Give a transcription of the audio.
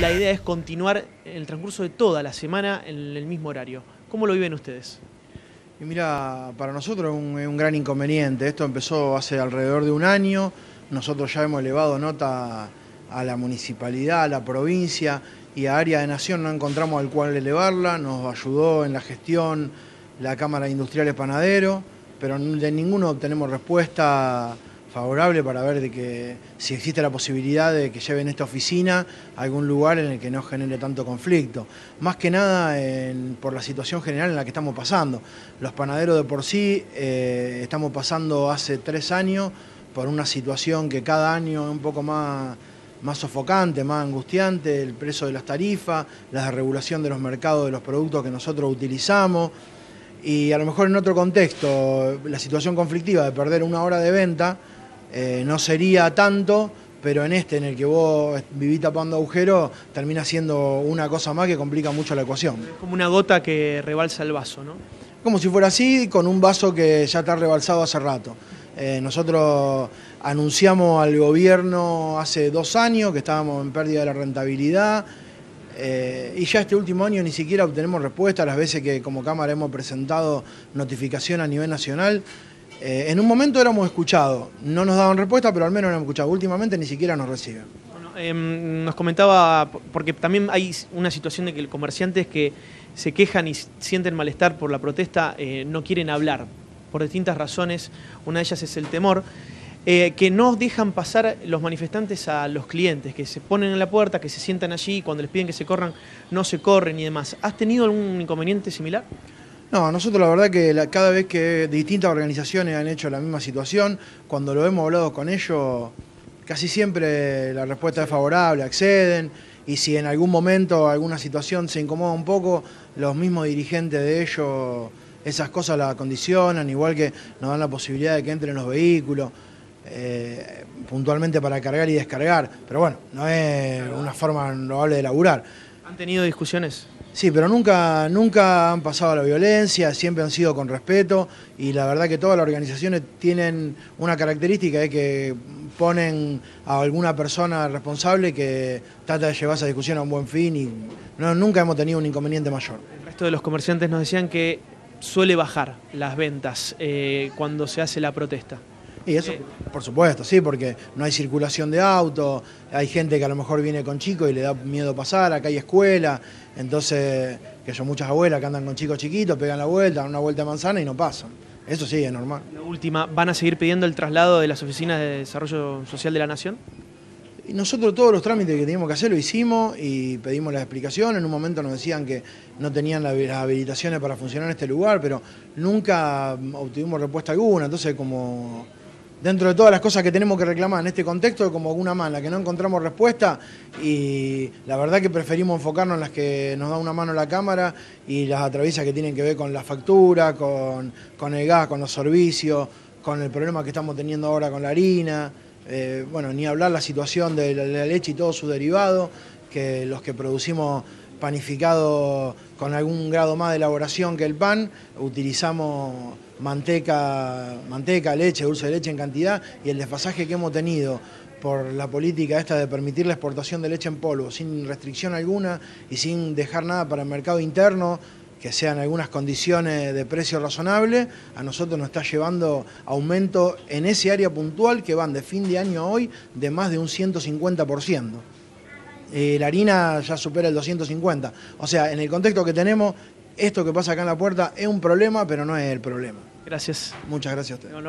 la idea es continuar el transcurso de toda la semana en el mismo horario. ¿Cómo lo viven ustedes? Y mira, para nosotros es un, un gran inconveniente. Esto empezó hace alrededor de un año. Nosotros ya hemos elevado nota a la municipalidad, a la provincia y a área de nación no encontramos al cual elevarla. Nos ayudó en la gestión la Cámara de Industriales Panadero, pero de ninguno obtenemos respuesta favorable para ver de que si existe la posibilidad de que lleven esta oficina a algún lugar en el que no genere tanto conflicto. Más que nada por la situación general en la que estamos pasando. Los panaderos de por sí eh, estamos pasando hace tres años por una situación que cada año es un poco más, más sofocante, más angustiante, el precio de las tarifas, la desregulación de los mercados de los productos que nosotros utilizamos y a lo mejor en otro contexto la situación conflictiva de perder una hora de venta eh, no sería tanto, pero en este en el que vos vivís tapando agujeros termina siendo una cosa más que complica mucho la ecuación. Es como una gota que rebalsa el vaso, ¿no? Como si fuera así, con un vaso que ya está rebalsado hace rato. Eh, nosotros anunciamos al gobierno hace dos años que estábamos en pérdida de la rentabilidad eh, y ya este último año ni siquiera obtenemos respuesta las veces que como Cámara hemos presentado notificación a nivel nacional. Eh, en un momento éramos escuchados, no nos daban respuesta, pero al menos éramos escuchados. Últimamente ni siquiera nos reciben. Em, nos comentaba, porque también hay una situación de que los comerciantes que se quejan y sienten malestar por la protesta eh, no quieren hablar, por distintas razones. Una de ellas es el temor. Eh, que no dejan pasar los manifestantes a los clientes, que se ponen en la puerta, que se sientan allí y cuando les piden que se corran, no se corren y demás. ¿Has tenido algún inconveniente similar? No, nosotros la verdad que cada vez que distintas organizaciones han hecho la misma situación, cuando lo hemos hablado con ellos, casi siempre la respuesta es favorable, acceden, y si en algún momento alguna situación se incomoda un poco, los mismos dirigentes de ellos esas cosas la condicionan, igual que nos dan la posibilidad de que entren los vehículos. Eh, puntualmente para cargar y descargar, pero bueno, no es una forma loable de laburar. ¿Han tenido discusiones? Sí, pero nunca, nunca han pasado a la violencia, siempre han sido con respeto y la verdad que todas las organizaciones tienen una característica de que ponen a alguna persona responsable que trata de llevar esa discusión a un buen fin y no, nunca hemos tenido un inconveniente mayor. El resto de los comerciantes nos decían que suele bajar las ventas eh, cuando se hace la protesta. Y eso, por supuesto, sí, porque no hay circulación de autos, hay gente que a lo mejor viene con chicos y le da miedo pasar, acá hay escuela, entonces, que son muchas abuelas que andan con chicos chiquitos, pegan la vuelta, dan una vuelta de manzana y no pasan. Eso sí, es normal. La última, ¿van a seguir pidiendo el traslado de las oficinas de desarrollo social de la Nación? Y nosotros todos los trámites que teníamos que hacer lo hicimos y pedimos la explicación. En un momento nos decían que no tenían las habilitaciones para funcionar en este lugar, pero nunca obtuvimos respuesta alguna. Entonces, como dentro de todas las cosas que tenemos que reclamar en este contexto, como alguna más, la que no encontramos respuesta y la verdad que preferimos enfocarnos en las que nos da una mano la Cámara y las atraviesas que tienen que ver con la factura, con, con el gas, con los servicios, con el problema que estamos teniendo ahora con la harina, eh, bueno, ni hablar la situación de la leche y todo su derivado, que los que producimos panificado con algún grado más de elaboración que el pan, utilizamos manteca, manteca, leche, dulce de leche en cantidad y el desfasaje que hemos tenido por la política esta de permitir la exportación de leche en polvo sin restricción alguna y sin dejar nada para el mercado interno, que sean algunas condiciones de precio razonable, a nosotros nos está llevando aumento en ese área puntual que van de fin de año a hoy de más de un 150%. Eh, la harina ya supera el 250. O sea, en el contexto que tenemos, esto que pasa acá en la puerta es un problema, pero no es el problema. Gracias. Muchas gracias a usted.